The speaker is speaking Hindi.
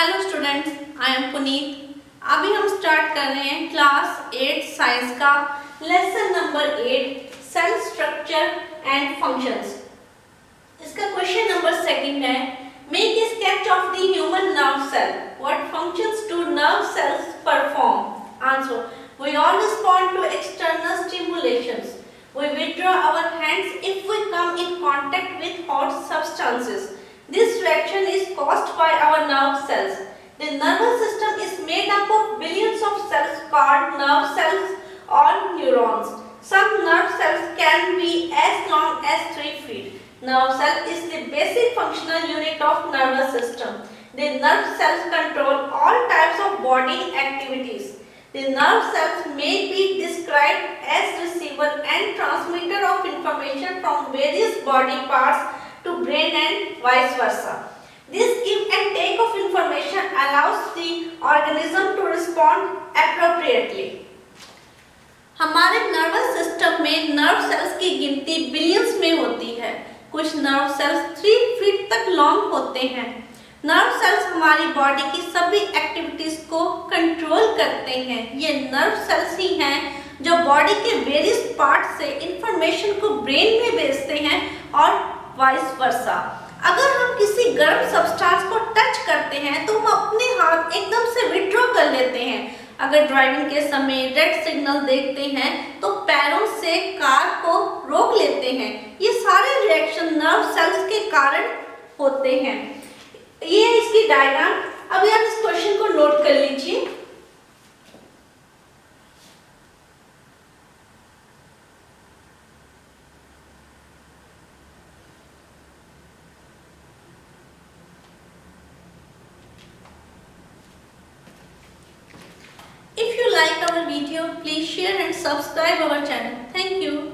Hello students I am Puneet अभी हम स्टार्ट कर रहे हैं क्लास एट साइंस का lesson number eight cell structure and functions इसका क्वेश्चन नंबर सेकंड है make a sketch of the human nerve cell what functions do nerve cells perform answer we all respond to external stimulations we withdraw our hands if we come in contact with hot substances This reaction is caused by our nerve cells. The nervous system is made up of billions of cells called nerve cells or neurons. Some nerve cells can be as long as 3 feet. Nerve cell is the basic functional unit of nervous system. The nerve cells control all types of body activities. The nerve cells may be described as receiver and transmitter of information from various body parts to brain and vice versa. This give and take of information allows the organism to respond appropriately. हमारे नर्वस सिस्टम में नर्व सेल्स की गिनती बिलियंस में होती है कुछ नर्व सेल्स थ्री फीट तक लॉन्ग होते हैं नर्व सेल्स हमारी बॉडी की सभी एक्टिविटीज़ को कंट्रोल करते हैं ये नर्व सेल्स ही हैं जो बॉडी के वेरियस पार्ट से इंफॉर्मेशन को ब्रेन में भेजते हैं वाइस वर्सा अगर हम किसी गर्म सब्सटेंस को टच करते हैं तो हम अपने हाथ एकदम से विड्रॉ कर लेते हैं। अगर ड्राइविंग के समय रेड सिग्नल देखते हैं तो पैरों से कार को रोक लेते हैं। ये सारे रिएक्शन नर्व सेल्स के कारण होते हैं। ये इसकी डायग्राम अभी आप इस क्वेश्चन को नोट कर लीजिए। Our video, please share and subscribe our channel. Thank you.